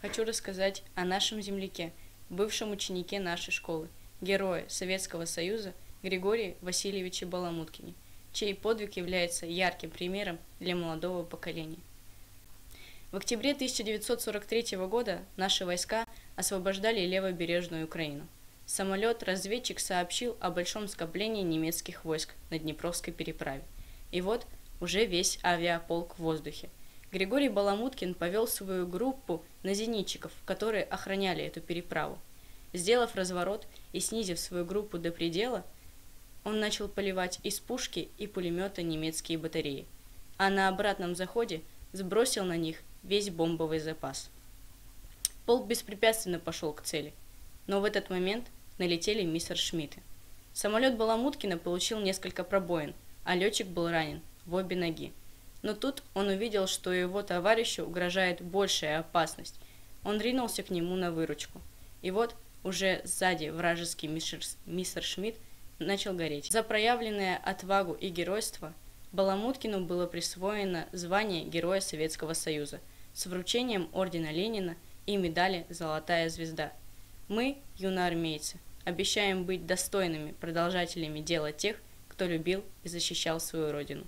хочу рассказать о нашем земляке, бывшем ученике нашей школы, герое Советского Союза Григории Васильевиче Баламуткине, чей подвиг является ярким примером для молодого поколения. В октябре 1943 года наши войска освобождали левобережную Украину. Самолет-разведчик сообщил о большом скоплении немецких войск на Днепровской переправе. И вот уже весь авиаполк в воздухе. Григорий Баламуткин повел свою группу на зенитчиков, которые охраняли эту переправу. Сделав разворот и снизив свою группу до предела, он начал поливать из пушки и пулемета немецкие батареи, а на обратном заходе сбросил на них весь бомбовый запас. Полк беспрепятственно пошел к цели, но в этот момент налетели мистер Шмидты. Самолет Баламуткина получил несколько пробоин, а летчик был ранен в обе ноги. Но тут он увидел, что его товарищу угрожает большая опасность. Он ринулся к нему на выручку. И вот уже сзади вражеский мистер, мистер Шмидт начал гореть. За проявленное отвагу и геройство Баламуткину было присвоено звание Героя Советского Союза с вручением Ордена Ленина и медали «Золотая звезда». Мы, юноармейцы, обещаем быть достойными продолжателями дела тех, кто любил и защищал свою родину.